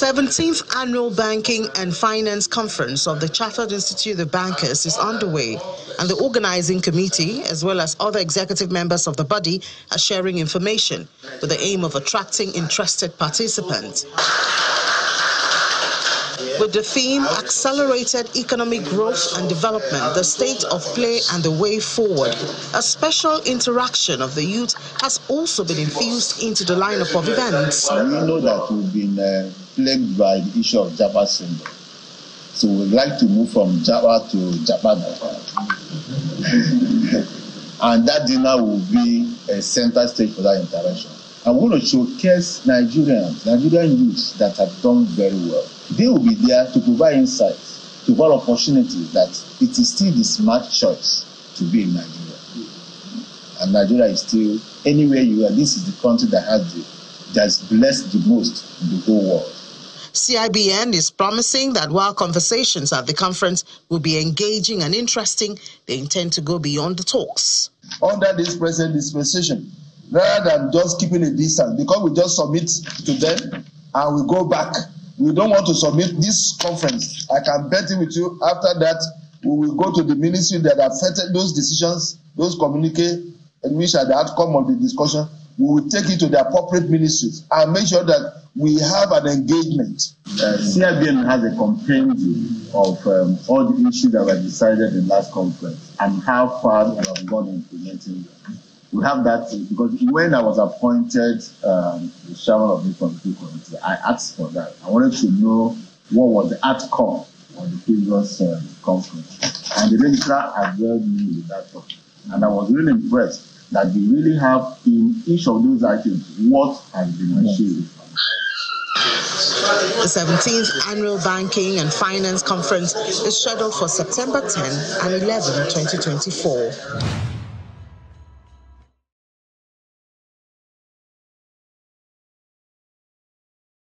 17th Annual Banking and Finance Conference of the Chartered Institute of Bankers is underway, and the organizing committee, as well as other executive members of the body, are sharing information with the aim of attracting interested participants. With the theme Accelerated Economic Growth and Development, the State of Play and the Way Forward, a special interaction of the youth has also been infused into the lineup of events. We know that we've been uh, plagued by the issue of Japa syndrome. So we'd like to move from Japa to Japan. and that dinner will be a center stage for that interaction. I'm going to showcase Nigerians, Nigerian youths that have done very well. They will be there to provide insights, to provide opportunities that it is still the smart choice to be in Nigeria. And Nigeria is still, anywhere you are, this is the country that has the, that's blessed the most in the whole world. CIBN is promising that while conversations at the conference will be engaging and interesting, they intend to go beyond the talks. Under this present dispensation, rather than just keeping a distance, because we just submit to them and we go back. We don't want to submit this conference. I can bet with you after that, we will go to the ministry that affected those decisions, those communicate, and which are the outcome of the discussion. We will take it to the appropriate ministries and make sure that we have an engagement. Uh, CIBN has a compendium of um, all the issues that were decided in last conference and how far we have gone implementing them. We have that because when I was appointed um, the chairman of the committee committee, I asked for that. I wanted to know what was the outcome of the previous uh, conference. And the registrar advised me with that talk. And I was really impressed that they really have in each of those items what has been achieved. The 17th Annual Banking and Finance Conference is scheduled for September 10 and 11, 2024.